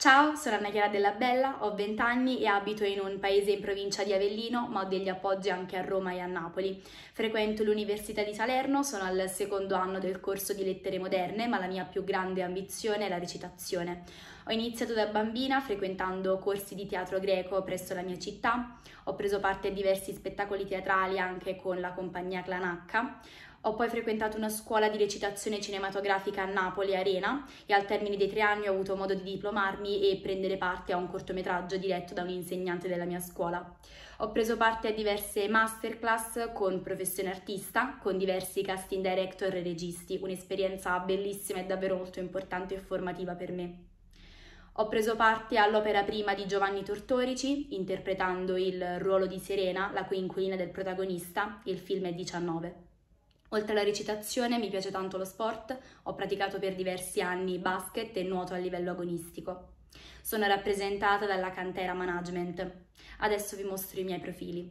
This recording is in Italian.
Ciao, sono Anna Chiara Della Bella, ho 20 anni e abito in un paese in provincia di Avellino, ma ho degli appoggi anche a Roma e a Napoli. Frequento l'Università di Salerno, sono al secondo anno del corso di lettere moderne, ma la mia più grande ambizione è la recitazione. Ho iniziato da bambina frequentando corsi di teatro greco presso la mia città, ho preso parte a diversi spettacoli teatrali anche con la compagnia Clanacca, ho poi frequentato una scuola di recitazione cinematografica a Napoli, Arena, e al termine dei tre anni ho avuto modo di diplomarmi e prendere parte a un cortometraggio diretto da un insegnante della mia scuola. Ho preso parte a diverse masterclass con professione artista, con diversi casting director e registi, un'esperienza bellissima e davvero molto importante e formativa per me. Ho preso parte all'opera prima di Giovanni Tortorici, interpretando il ruolo di Serena, la coinquilina del protagonista, il film è 19. Oltre alla recitazione mi piace tanto lo sport, ho praticato per diversi anni basket e nuoto a livello agonistico. Sono rappresentata dalla Cantera Management. Adesso vi mostro i miei profili.